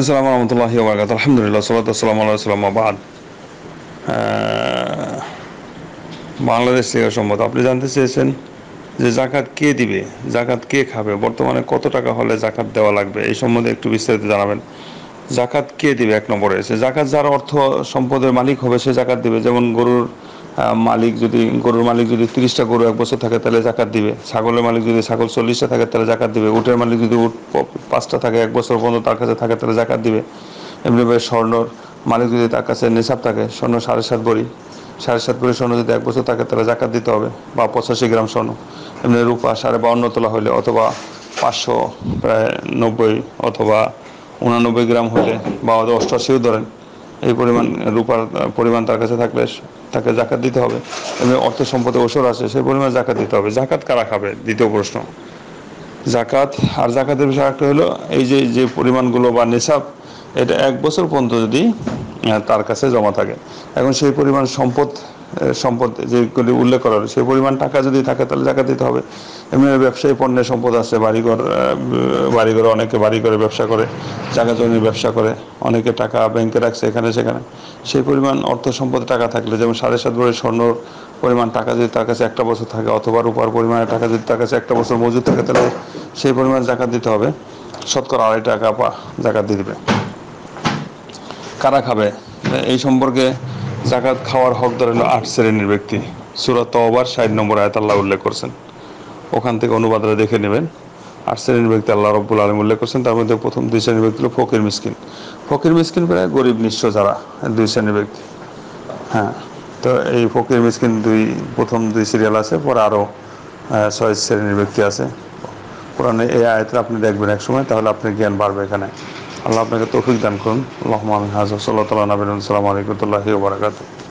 আসসালামু রহমতুল্লাহি ওবরাকাত আলহামদুলিল্লাহ সাল্লাম বাদ। বাংলাদেশ থেকে সম্মত আপনি জানতে চেয়েছেন যে জাকাত কে দিবে? জাকাত কে খাবে? বর্তমানে কত টাকা হলে জাকাত দেওয়া লাগবে? এই সম্বন্ধে একটু বিস্তারিত জানাবেন। জাকাত কে দিবে? এক নম্বরে। এসে জাকাত যার অর্থ সম্পদের মালিক হবে, সে জাকাত দিবে। যেমন গরুর মালিক যদি, গরুর মালিক যদি তিরিশটা গরু এক বছর থাকে, তাহলে জাকাত দিবে। ছাগলের মালিক যদি ছাগল চল্লিশটা থাকে, তাহলে জাকাত দিবে। উটের মালিক যদি উট পাঁচটা থাকে, এক বছর পর্যন্ত তার কাছে থাকে, তাহলে জাকাত দিবে। এমনিভাবে স্বর্ণর মালিক যদি তার কাছে নেশাব থাকে, স্বর্ণ সাড়ে সাত ভরি সাড়ে সাত ভরি স্বর্ণ যদি এক বছর থাকে, তাহলে জাকাত দিতে হবে, বা পঁচাশি গ্রাম স্বর্ণ। এমনি রূপা সাড়ে বাউন্ন তোলা হলে অথবা পাঁচশো, প্রায় নব্বই, অথবা উনানব্বই গ্রাম হলে বা অষ্টআশিও ধরেন। এই পরিমাণ রূপার পরিমাণ তার কাছে থাকলে তাকে জাকাত দিতে হবে। এবং অর্থ সম্পদে ওসর আছে, সেই পরিমাণ জাকাত দিতে হবে। জাকাত কারা খাবে? দ্বিতীয় প্রশ্ন। জাকাত, আর জাকাতের বিষয় একটা হলো, এই যে যে পরিমাণগুলো বা নেশাব এটা এক বছর পর্যন্ত যদি তার কাছে জমা থাকে। এখন সেই পরিমাণ সম্পদ সম্পদ যেগুলি উল্লেখ করা সেই পরিমাণ টাকা যদি থাকে, তাহলে জাকাত দিতে হবে। এমনি ব্যবসায়ী পণ্যের সম্পদ আছে, বাড়িঘর বাড়িঘরে অনেকে বাড়ি করে ব্যবসা করে, জায়গা জমির ব্যবসা করে, অনেকে টাকা ব্যাংকে রাখছে এখানে সেখানে। সেই পরিমাণ অর্থ সম্পদ টাকা থাকলে, যেমন সাড়ে সাত ভরি স্বর্ণর পরিমাণ টাকা যদি তার কাছে একটা বছর থাকে, অথবা রূপার পরিমাণে টাকা যদি তার কাছে একটা বছর মজুদ থাকে, তাহলে সেই পরিমাণ জাকাত দিতে হবে। শতকরা আড়াই টাকা পা জাকাত দিয়ে দিবে। কারা খাবে? এই সম্পর্কে জাকাত খাওয়ার হক ধরে হলো আট শ্রেণির ব্যক্তি। সুরত তওবার ষাট নম্বর আয়াত আল্লাহ উল্লেখ করছেন। ওখান থেকে অনুবাদটা দেখে নেবেন। আট শ্রেণির ব্যক্তি আল্লাহ রব্বুল আলম উল্লেখ করছেন। তার মধ্যে প্রথম দুই শ্রেণির ব্যক্তি হলো ফকির মিসকিন। ফকির মিসকিন প্রায় গরিব, নিঃস্ব যারা, দুই শ্রেণির ব্যক্তি। হ্যাঁ তো এই ফকির মিসকিন দুই, প্রথম দুই সিরিয়াল আছে, পরে আরও ছয় শ্রেণির ব্যক্তি আছে। কোরআনে এই আয়তে আপনি দেখবেন এক সময় তাহলে আপনার জ্ঞান বাড়বে এখানে। আল্লাহ আপনাকে তৌফিক দান করুন। আল্লাহ হাজ। সাল্লাহ নবীন। সালাম আলাইকুম বারাকাতুহ।